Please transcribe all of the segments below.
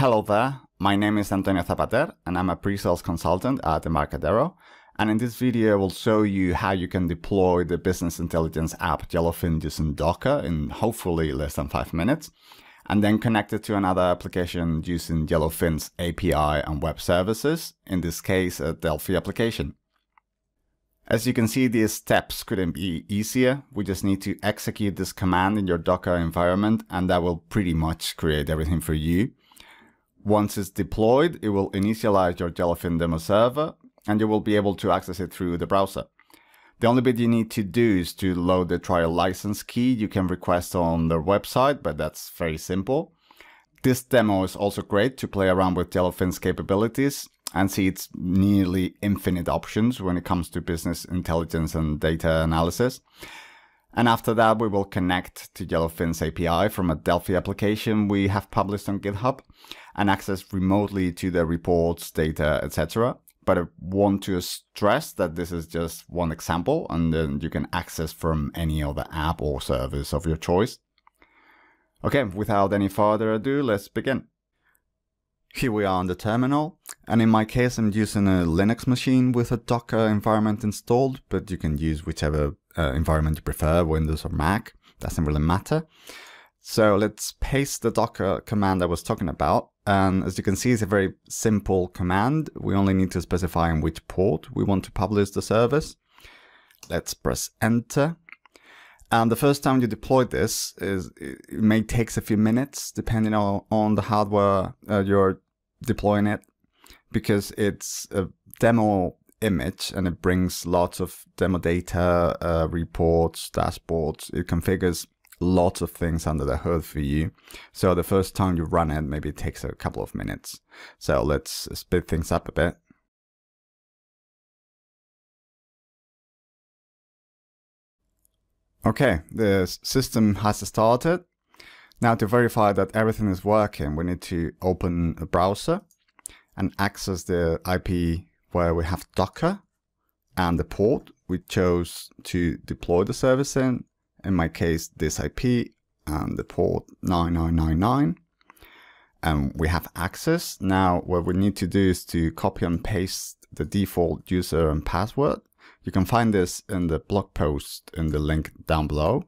Hello there, my name is Antonio Zapater and I'm a pre-sales consultant at Embarcadero. And in this video, I will show you how you can deploy the business intelligence app Yellowfin using Docker in hopefully less than five minutes, and then connect it to another application using Yellowfin's API and web services, in this case, a Delphi application. As you can see, these steps couldn't be easier. We just need to execute this command in your Docker environment, and that will pretty much create everything for you. Once it's deployed, it will initialize your Yellowfin demo server, and you will be able to access it through the browser. The only bit you need to do is to load the trial license key you can request on their website, but that's very simple. This demo is also great to play around with Yellowfin's capabilities and see its nearly infinite options when it comes to business intelligence and data analysis. And after that, we will connect to Yellowfin's API from a Delphi application we have published on GitHub and access remotely to the reports, data, etc but I want to stress that this is just one example and then you can access from any other app or service of your choice. Okay, without any further ado, let's begin. Here we are on the terminal, and in my case I'm using a Linux machine with a Docker environment installed, but you can use whichever uh, environment you prefer, Windows or Mac, doesn't really matter. So let's paste the Docker command I was talking about. And as you can see, it's a very simple command. We only need to specify in which port we want to publish the service. Let's press enter. And the first time you deploy this is it may take a few minutes depending on, on the hardware uh, you're deploying it because it's a demo image and it brings lots of demo data, uh, reports, dashboards. It configures lots of things under the hood for you. So the first time you run it, maybe it takes a couple of minutes. So let's speed things up a bit. Okay, the system has started. Now to verify that everything is working, we need to open a browser and access the IP where we have Docker and the port we chose to deploy the service in in my case this IP and the port 9999 and we have access. Now what we need to do is to copy and paste the default user and password. You can find this in the blog post in the link down below.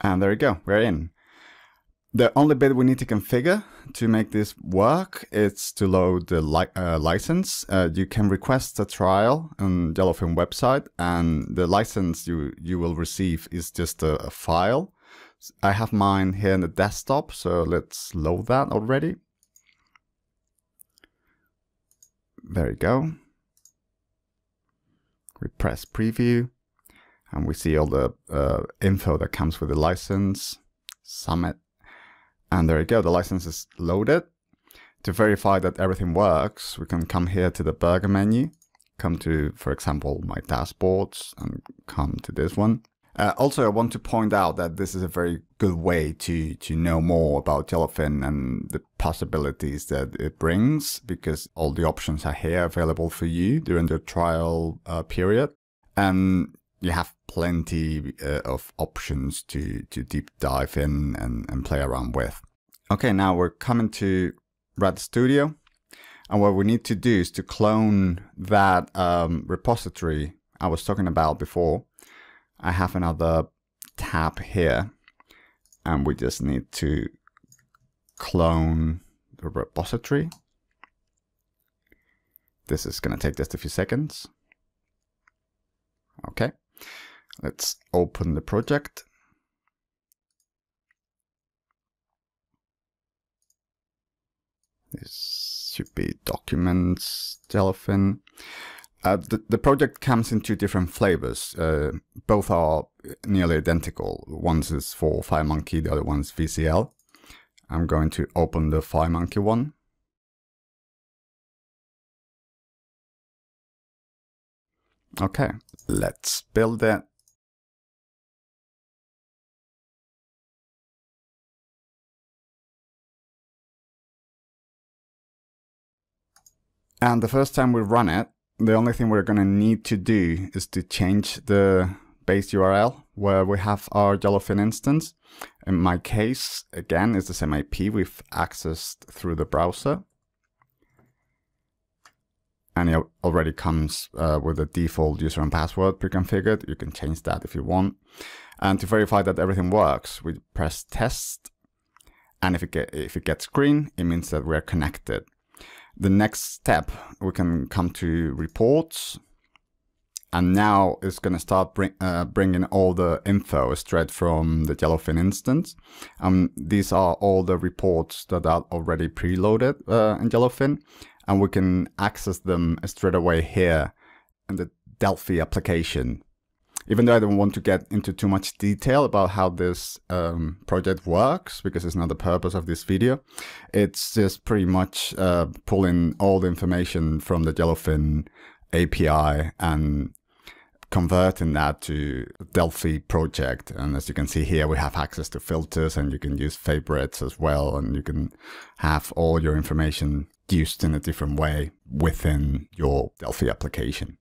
And there you go, we're in. The only bit we need to configure to make this work is to load the li uh, license. Uh, you can request a trial on Yellowfin website and the license you, you will receive is just a, a file. I have mine here in the desktop, so let's load that already. There you go. We press preview and we see all the uh, info that comes with the license, summit, and there you go, the license is loaded. To verify that everything works, we can come here to the burger menu, come to, for example, my dashboards, and come to this one. Uh, also, I want to point out that this is a very good way to, to know more about Yellowfin and the possibilities that it brings, because all the options are here available for you during the trial uh, period. And you have plenty uh, of options to, to deep dive in and, and play around with. Okay, now we're coming to RAD Studio. And what we need to do is to clone that um, repository I was talking about before. I have another tab here and we just need to clone the repository. This is going to take just a few seconds. Okay. Let's open the project. This should be documents, Yellowfin. Uh, the, the project comes in two different flavors. Uh, both are nearly identical. One is for FireMonkey, the other one's VCL. I'm going to open the FireMonkey one. Okay, let's build it. And the first time we run it, the only thing we're going to need to do is to change the base URL where we have our Yellowfin instance. In my case, again, it's the same IP we've accessed through the browser. And it already comes uh, with a default user and password pre-configured. You can change that if you want. And to verify that everything works, we press test. And if it, get, if it gets green, it means that we're connected. The next step, we can come to reports and now it's going to start bring, uh, bringing all the info straight from the Yellowfin instance. Um, these are all the reports that are already preloaded uh, in Yellowfin, and we can access them straight away here in the Delphi application. Even though I don't want to get into too much detail about how this um, project works, because it's not the purpose of this video, it's just pretty much uh, pulling all the information from the Yellowfin API and converting that to Delphi project. And as you can see here, we have access to filters and you can use favorites as well. And you can have all your information used in a different way within your Delphi application.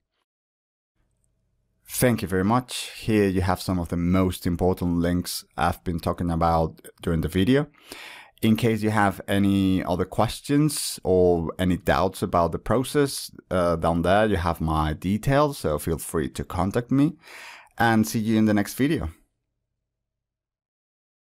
Thank you very much. Here you have some of the most important links I've been talking about during the video. In case you have any other questions or any doubts about the process, uh, down there you have my details, so feel free to contact me and see you in the next video.